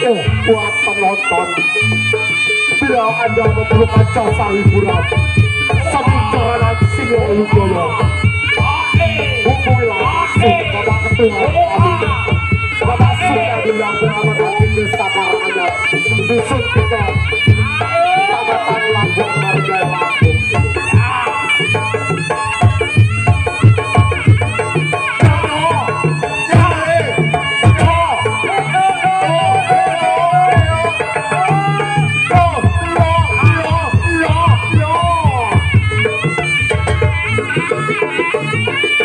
Oh, buat penonton. Bila Anda memerlukan jasa hiburan Sebicaraan Singo Lugoyo Hubungilah langsung Bapak Ketua Bapak Sukadi yang beramanan di Desa Karanganyar Dusun Tiga Thank you.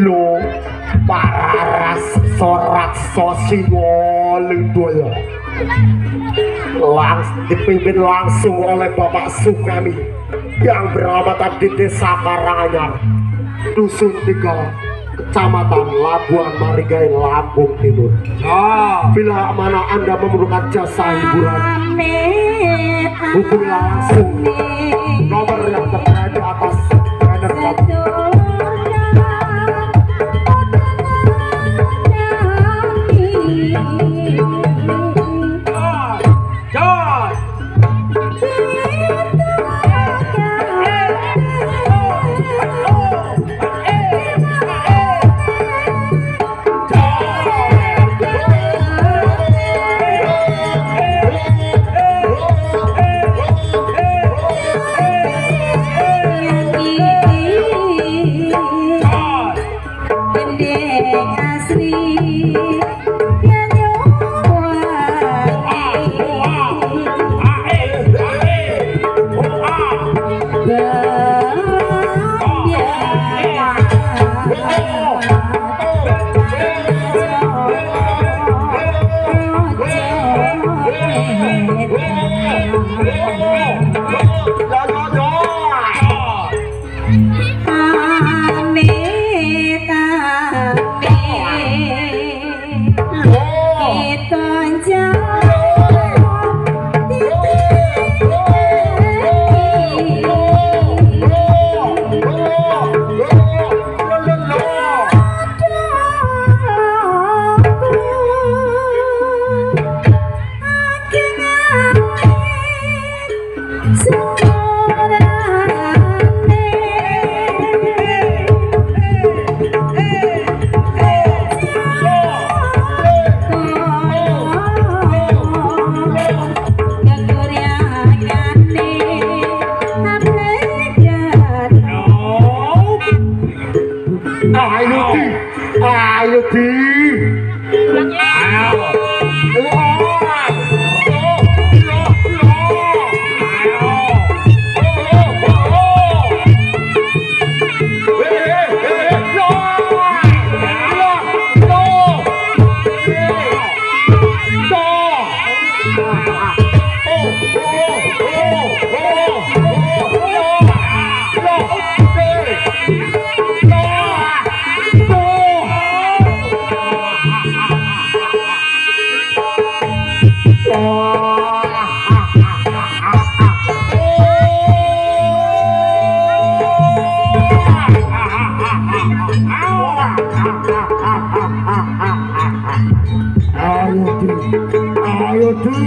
Lo Pararas sorak sosingo lindoyo Langs, dipimpin langsung oleh Bapak Sukami yang beramatan di Desa Karanganyar, Dusun Tiga, Kecamatan Labuan Marigai, Lampung Timur. Bila mana Anda memerlukan jasa hiburan, hubungilah langsung. Nomor yang tertera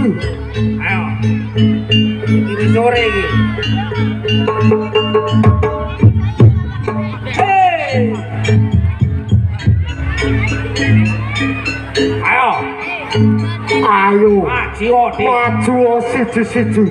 ayo. Ini sore iki. Hey. Ayo, Ayo, maju siji-siji.